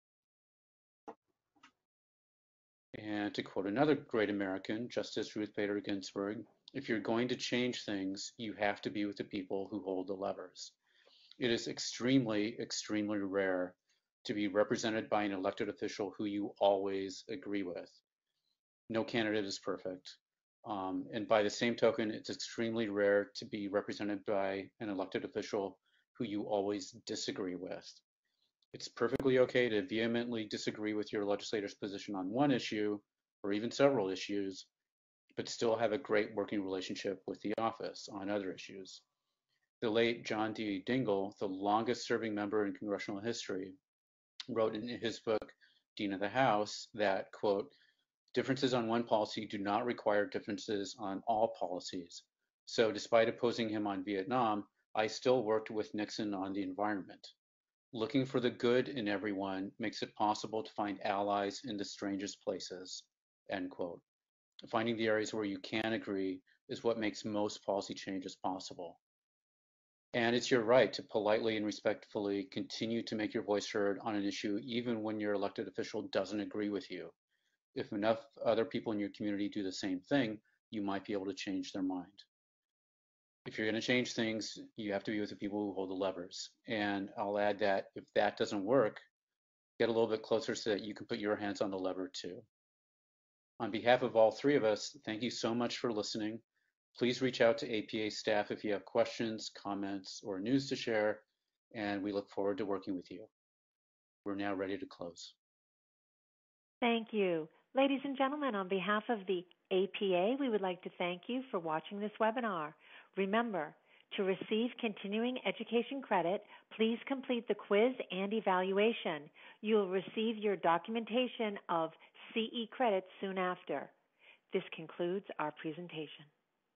And to quote another great American, Justice Ruth Bader Ginsburg, if you're going to change things, you have to be with the people who hold the levers. It is extremely, extremely rare to be represented by an elected official who you always agree with. No candidate is perfect. Um, and by the same token, it's extremely rare to be represented by an elected official who you always disagree with. It's perfectly okay to vehemently disagree with your legislator's position on one issue or even several issues, but still have a great working relationship with the office on other issues. The late John D. Dingell, the longest serving member in congressional history, wrote in his book, Dean of the House, that, quote, differences on one policy do not require differences on all policies. So despite opposing him on Vietnam, I still worked with Nixon on the environment. Looking for the good in everyone makes it possible to find allies in the strangest places, end quote. Finding the areas where you can agree is what makes most policy changes possible. And it's your right to politely and respectfully continue to make your voice heard on an issue even when your elected official doesn't agree with you. If enough other people in your community do the same thing, you might be able to change their mind. If you're going to change things, you have to be with the people who hold the levers. And I'll add that if that doesn't work, get a little bit closer so that you can put your hands on the lever too. On behalf of all three of us, thank you so much for listening. Please reach out to APA staff if you have questions, comments, or news to share, and we look forward to working with you. We're now ready to close. Thank you. Ladies and gentlemen, on behalf of the APA, we would like to thank you for watching this webinar. Remember, to receive continuing education credit, please complete the quiz and evaluation. You will receive your documentation of CE credits soon after. This concludes our presentation.